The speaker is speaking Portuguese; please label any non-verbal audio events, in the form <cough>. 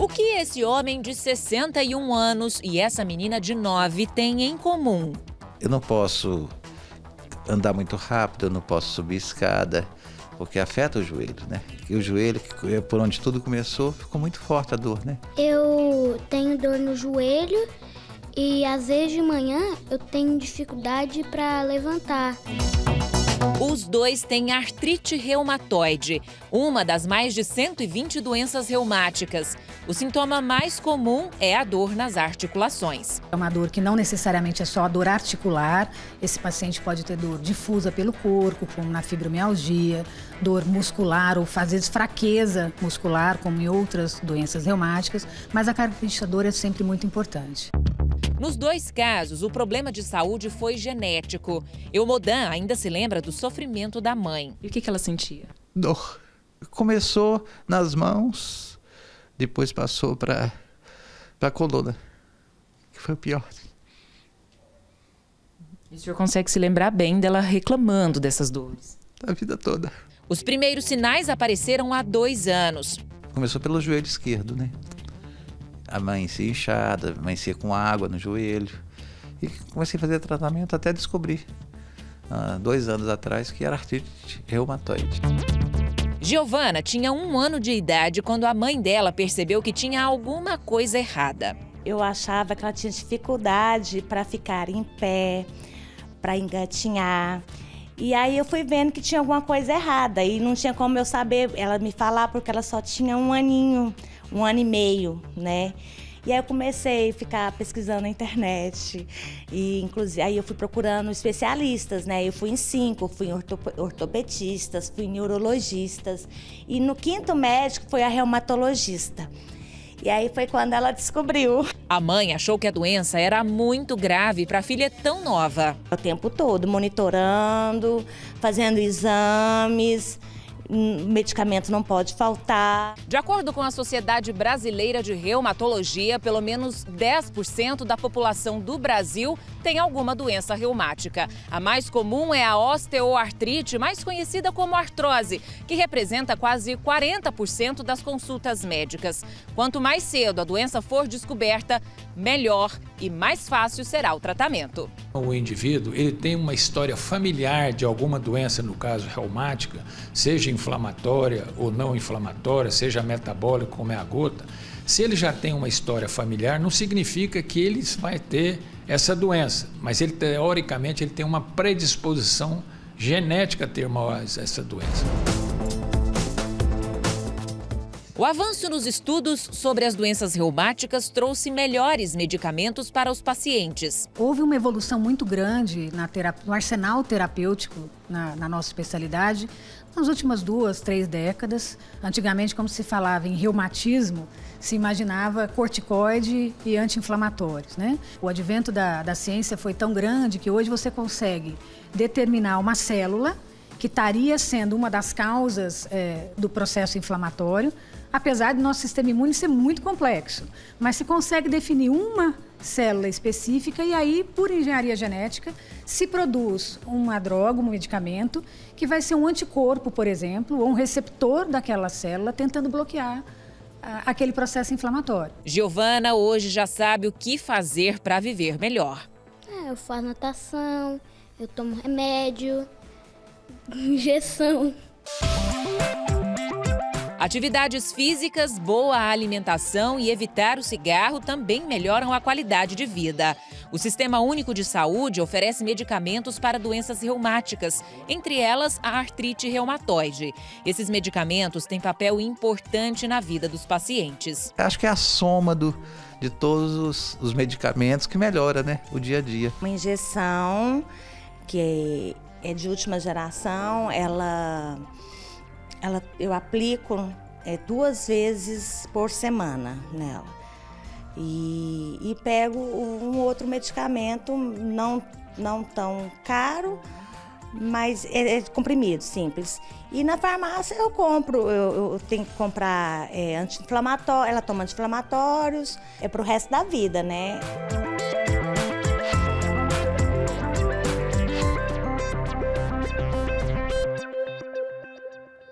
O que esse homem de 61 anos e essa menina de 9 têm em comum? Eu não posso andar muito rápido, eu não posso subir escada, porque afeta o joelho, né? E o joelho, que é por onde tudo começou, ficou muito forte a dor, né? Eu tenho dor no joelho e às vezes de manhã eu tenho dificuldade para levantar. Os dois têm artrite reumatoide, uma das mais de 120 doenças reumáticas. O sintoma mais comum é a dor nas articulações. É uma dor que não necessariamente é só a dor articular. Esse paciente pode ter dor difusa pelo corpo, como na fibromialgia, dor muscular ou às vezes fraqueza muscular, como em outras doenças reumáticas, mas a característica da dor é sempre muito importante. Nos dois casos, o problema de saúde foi genético. Eumodan ainda se lembra do sofrimento da mãe. E o que, que ela sentia? Dor. Começou nas mãos, depois passou para a coluna, que foi o pior. E o senhor consegue se lembrar bem dela reclamando dessas dores? A vida toda. Os primeiros sinais apareceram há dois anos. Começou pelo joelho esquerdo, né? amanhecia inchada, amanhecia com água no joelho. E comecei a fazer tratamento até descobrir, há dois anos atrás, que era artrite reumatoide. Giovana tinha um ano de idade quando a mãe dela percebeu que tinha alguma coisa errada. Eu achava que ela tinha dificuldade para ficar em pé, para engatinhar. E aí eu fui vendo que tinha alguma coisa errada e não tinha como eu saber ela me falar porque ela só tinha um aninho um ano e meio, né? E aí eu comecei a ficar pesquisando na internet. E inclusive aí eu fui procurando especialistas, né? Eu fui em cinco, fui em ortopedistas, fui em neurologistas. E no quinto médico foi a reumatologista. E aí foi quando ela descobriu. A mãe achou que a doença era muito grave para a filha tão nova. O tempo todo monitorando, fazendo exames medicamento não pode faltar. De acordo com a Sociedade Brasileira de Reumatologia, pelo menos 10% da população do Brasil tem alguma doença reumática. A mais comum é a osteoartrite, mais conhecida como artrose, que representa quase 40% das consultas médicas. Quanto mais cedo a doença for descoberta, melhor e mais fácil será o tratamento. O indivíduo ele tem uma história familiar de alguma doença, no caso reumática, seja inflamatória ou não inflamatória, seja metabólica como é a gota, se ele já tem uma história familiar, não significa que ele vai ter essa doença, mas ele teoricamente ele tem uma predisposição genética a ter mais essa doença. O avanço nos estudos sobre as doenças reumáticas trouxe melhores medicamentos para os pacientes. Houve uma evolução muito grande no arsenal terapêutico na, na nossa especialidade nas últimas duas, três décadas. Antigamente, como se falava em reumatismo, se imaginava corticoide e anti-inflamatórios. Né? O advento da, da ciência foi tão grande que hoje você consegue determinar uma célula que estaria sendo uma das causas é, do processo inflamatório, apesar do nosso sistema imune ser muito complexo. Mas se consegue definir uma célula específica e aí, por engenharia genética, se produz uma droga, um medicamento, que vai ser um anticorpo, por exemplo, ou um receptor daquela célula tentando bloquear aquele processo inflamatório. Giovana hoje já sabe o que fazer para viver melhor. É, eu faço natação, eu tomo remédio, <laughs> injeção. Atividades físicas, boa alimentação e evitar o cigarro também melhoram a qualidade de vida. O Sistema Único de Saúde oferece medicamentos para doenças reumáticas, entre elas a artrite reumatoide. Esses medicamentos têm papel importante na vida dos pacientes. Acho que é a soma do, de todos os, os medicamentos que melhora né, o dia a dia. Uma injeção que é de última geração, ela ela, eu aplico é, duas vezes por semana nela. E, e pego um outro medicamento não, não tão caro, mas é, é comprimido, simples. E na farmácia eu compro, eu, eu tenho que comprar é, anti-inflamatório, ela toma anti-inflamatórios, é para o resto da vida, né?